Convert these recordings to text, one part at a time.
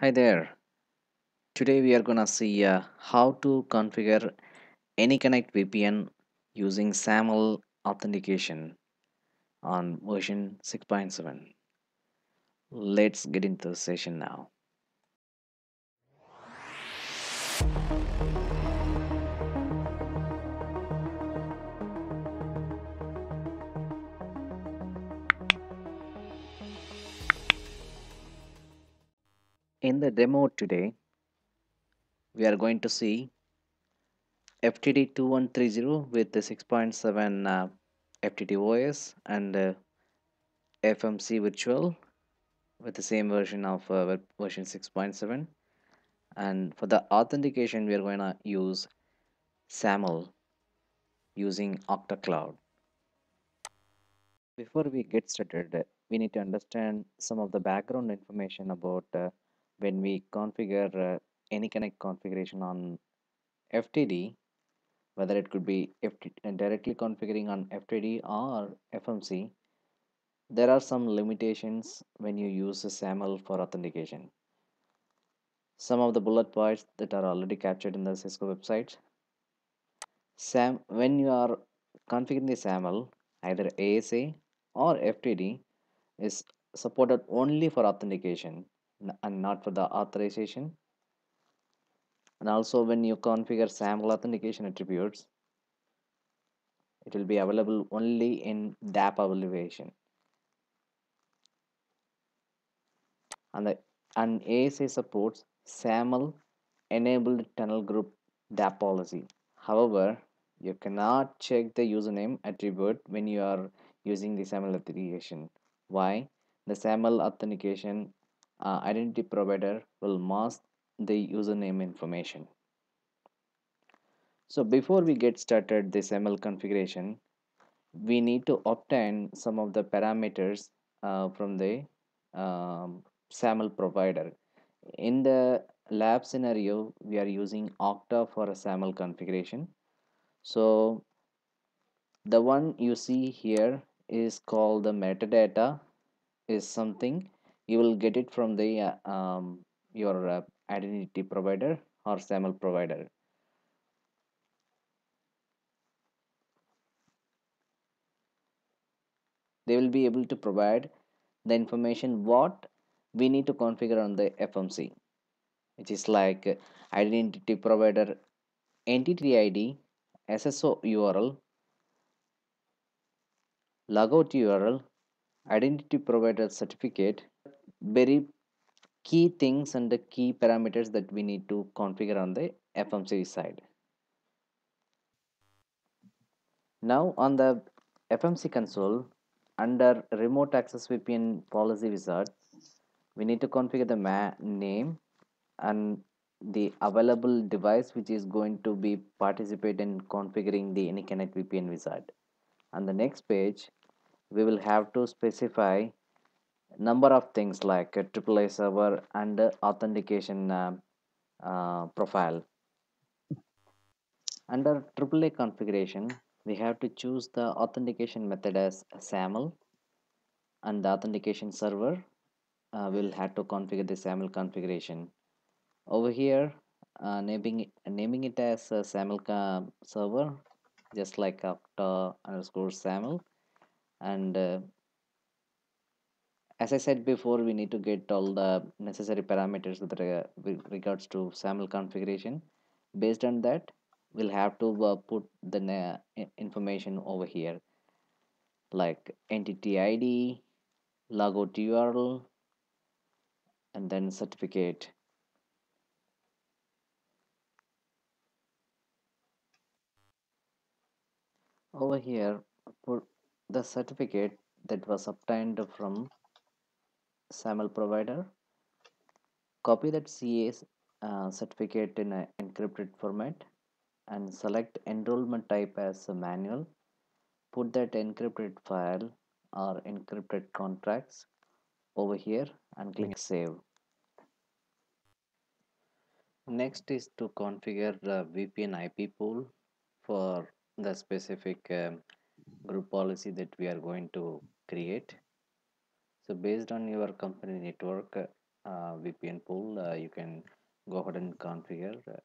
Hi there. Today we are gonna see uh, how to configure AnyConnect VPN using SAML authentication on version 6.7. Let's get into the session now. In the demo today, we are going to see FTD 2130 with the 6.7 uh, FTD OS and uh, FMC virtual with the same version of uh, version 6.7 and for the authentication we are going to use SAML using Okta Cloud. Before we get started, we need to understand some of the background information about uh, when we configure uh, AnyConnect configuration on FTD, whether it could be uh, directly configuring on FTD or FMC. There are some limitations when you use SAML for authentication. Some of the bullet points that are already captured in the Cisco website. SAM when you are configuring the SAML, either ASA or FTD is supported only for authentication and not for the authorization. And also when you configure SAML authentication attributes, it will be available only in DAP evaluation. And the and ASA supports SAML enabled tunnel group DAP policy. However, you cannot check the username attribute when you are using the SAML authentication. Why? The SAML authentication uh, identity provider will mask the username information. So before we get started this ML configuration, we need to obtain some of the parameters uh, from the um, SAML provider. In the lab scenario, we are using Okta for a SAML configuration. So the one you see here is called the metadata is something you will get it from the uh, um, your uh, identity provider or SAML provider. They will be able to provide the information what we need to configure on the FMC, which is like uh, identity provider entity ID, SSO URL, logout URL, identity provider certificate, very key things and the key parameters that we need to configure on the FMC side. Now on the FMC console under remote access VPN policy wizard, we need to configure the name and the available device which is going to be participate in configuring the AnyConnect VPN wizard. On the next page, we will have to specify number of things like AAA server and authentication uh, uh, profile. Under AAA configuration, we have to choose the authentication method as SAML and the authentication server uh, will have to configure the SAML configuration. Over here, uh, naming it, naming it as a SAML server, just like after underscore SAML. And uh, as I said before, we need to get all the necessary parameters with, reg with regards to SAML configuration. Based on that, we'll have to uh, put the information over here, like entity ID, logout URL, and then certificate over here put the certificate that was obtained from SAML provider. Copy that CA uh, certificate in an encrypted format and select enrollment type as a manual. Put that encrypted file or encrypted contracts over here and click save. Next is to configure the VPN IP pool for the specific um, group policy that we are going to create so based on your company network uh, VPN pool, uh, you can go ahead and configure uh,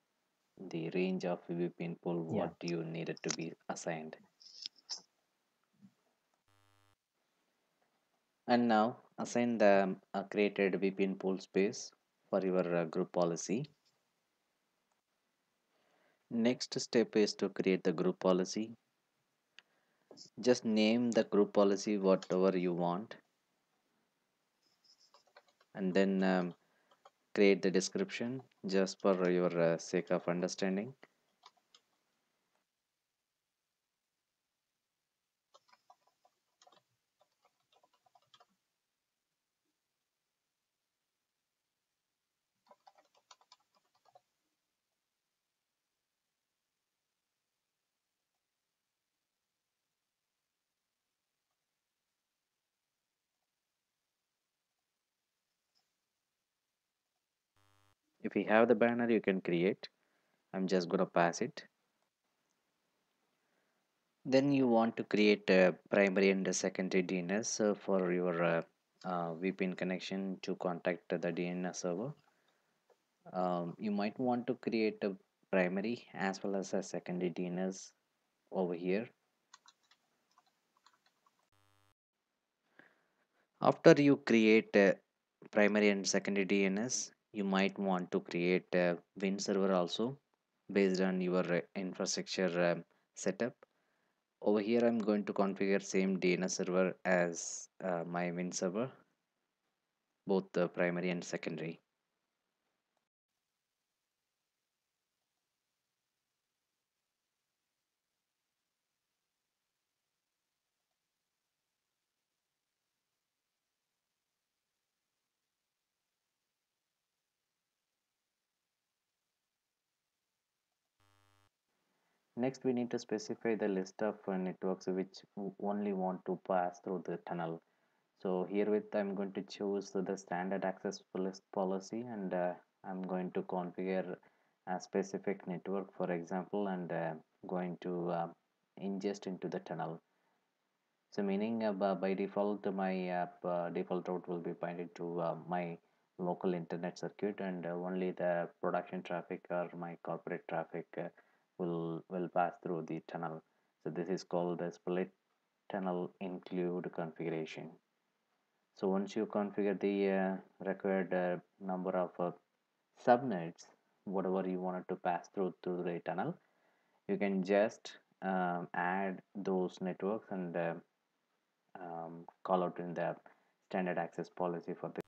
the range of VPN pool Yeah. what you needed to be assigned. And now assign the uh, created VPN pool space for your uh, group policy. Next step is to create the group policy. Just name the group policy whatever you want and then um, create the description just for your uh, sake of understanding. If you have the banner, you can create. I'm just gonna pass it. Then you want to create a primary and a secondary DNS for your uh, uh, VPN connection to contact the DNS server. Um, you might want to create a primary as well as a secondary DNS over here. After you create a primary and secondary DNS, you might want to create a WINS server also based on your uh, infrastructure um, setup. Over here, I'm going to configure same DNS server as uh, my WINS server, both the primary and secondary. Next, we need to specify the list of uh, networks which only want to pass through the tunnel. So here with I'm going to choose the standard access policy and uh, I'm going to configure a specific network for example and uh, going to uh, ingest into the tunnel. So meaning uh, by default my uh, default route will be pointed to my local internet circuit and only the production traffic or my corporate traffic will will pass through the tunnel. So this is called the split tunnel include configuration. So once you configure the uh, required uh, number of uh, subnets, whatever you wanted to pass through to the tunnel, you can just um, add those networks and uh, um, call out in the standard access policy for this.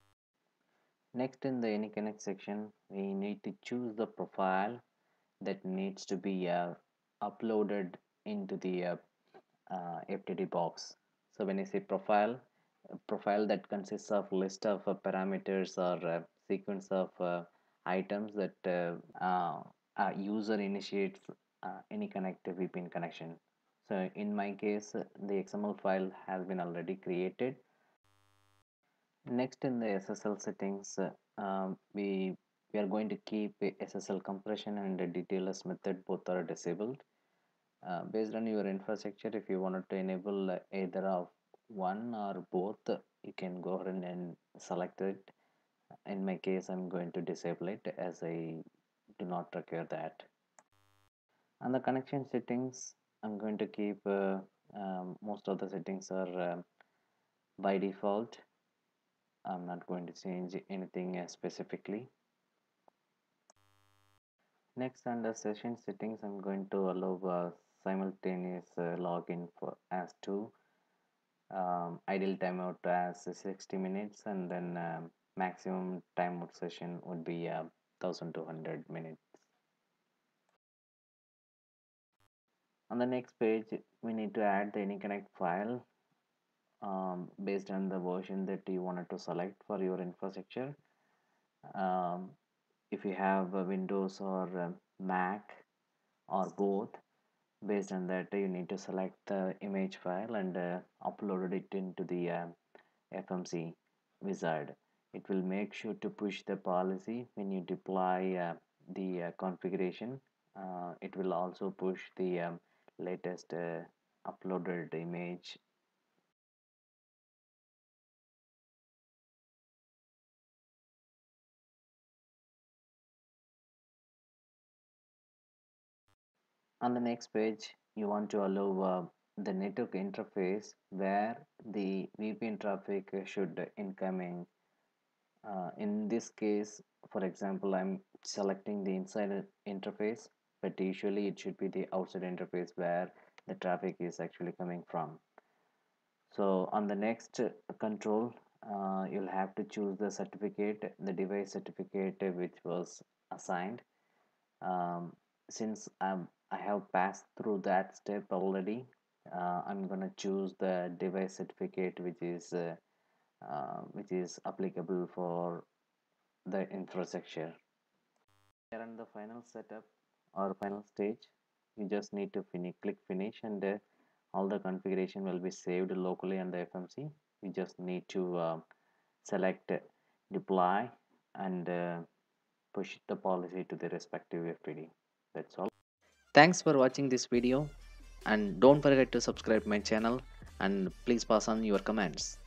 Next in the AnyConnect section, we need to choose the profile that needs to be uh, uploaded into the uh, uh, FTD box. So when I say profile, profile that consists of list of uh, parameters or uh, sequence of uh, items that uh, user initiates any connected VPN connection. So in my case, the XML file has been already created. Next in the SSL settings, um, we we are going to keep SSL compression and the DTLS method both are disabled. Uh, based on your infrastructure, if you wanted to enable uh, either of one or both, you can go ahead and select it. In my case, I'm going to disable it as I do not require that. And the connection settings, I'm going to keep uh, um, most of the settings are um, by default. I'm not going to change anything uh, specifically. Next under session settings, I'm going to allow uh, simultaneous uh, login for as two um, ideal timeout as 60 minutes and then um, maximum timeout session would be uh, 1200 minutes. On the next page we need to add the anyconnect file um, based on the version that you wanted to select for your infrastructure. Um, if you have windows or mac or both based on that you need to select the image file and uh, upload it into the uh, FMC wizard. It will make sure to push the policy when you deploy uh, the uh, configuration. Uh, it will also push the um, latest uh, uploaded image on the next page you want to allow uh, the network interface where the VPN traffic should incoming. Uh, in this case for example I'm selecting the inside interface but usually it should be the outside interface where the traffic is actually coming from. So on the next control uh, you'll have to choose the certificate the device certificate which was assigned. Um, since I'm, I have passed through that step already. Uh, I'm gonna choose the device certificate which is uh, uh, which is applicable for the infrastructure. Here in the final setup or final stage you just need to finish click finish and uh, all the configuration will be saved locally on the FMC you just need to uh, select deploy and uh, push the policy to the respective FTD that's all thanks for watching this video. And don't forget to subscribe my channel. And please pass on your comments